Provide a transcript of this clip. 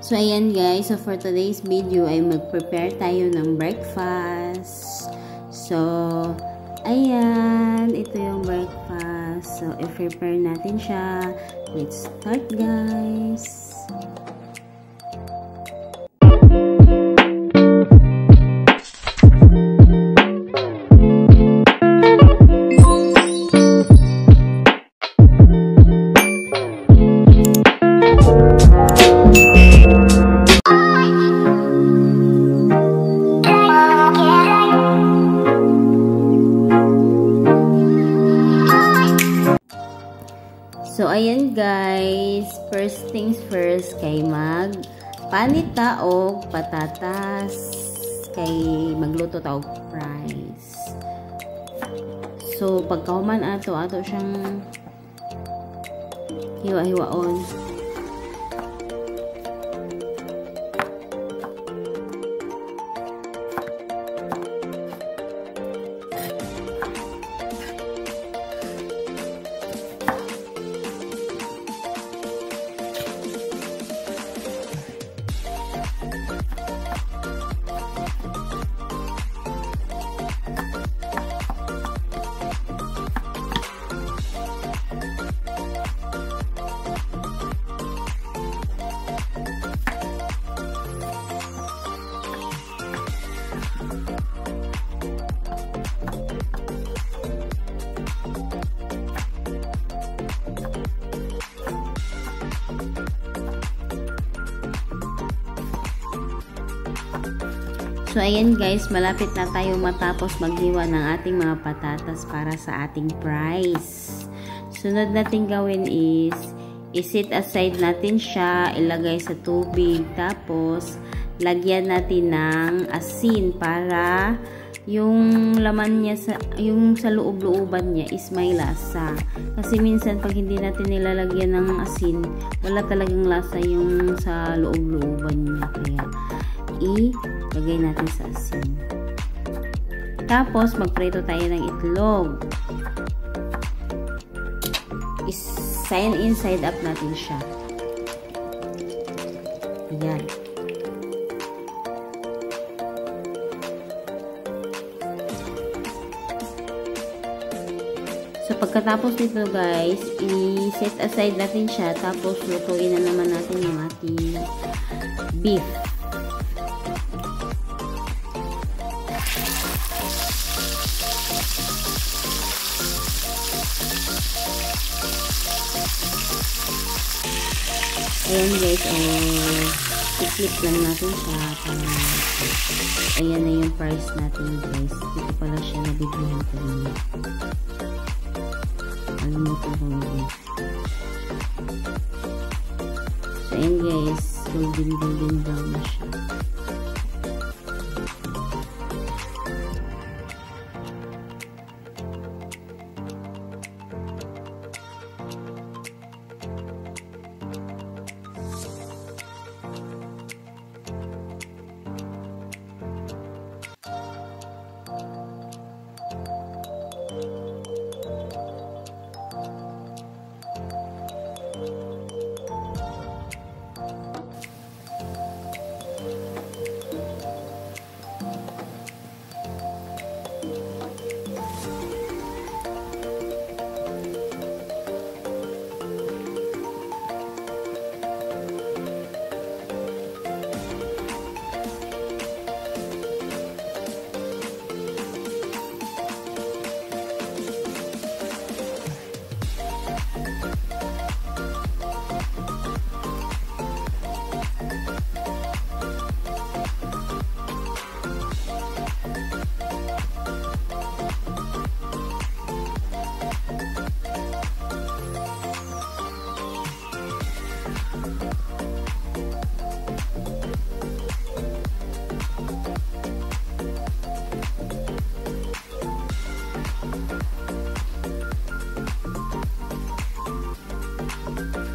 So, ayan guys. So, for today's video ay mag-prepare tayo ng breakfast. So, ayan. Ito yung breakfast. So, i-prepare natin siya. Let's start guys. First things first, kay mag panita o patatas. Kay magluto ta og fries. So, pagkahuman ato, ato siyang hiwa-hiwaon. So, ayan guys, malapit na tayo matapos maghiwa ng ating mga patatas para sa ating fries. Sunod natin gawin is, isit aside natin siya, ilagay sa tubig, tapos, lagyan natin ng asin para yung laman niya sa yung sa loob-looban niya is may lasa. Kasi minsan pag hindi natin nilalagyan ng asin, wala talagang lasa yung sa loob-looban niya. Kaya ilagay natin sa asin. Tapos magprito tayo ng itlog. Is-sign inside up natin siya. Ayan. So, pagkatapos nito guys, i-set aside natin siya. Tapos, lutuin na naman natin yung ating beef. Ayan guys, oh, i-clip lang natin siya. Para, ayan na yung price natin guys. Dito pala siya nabigyan ko niya. Alimutan ko yun. So, ayan guys, golden golden brown na siya. Bye.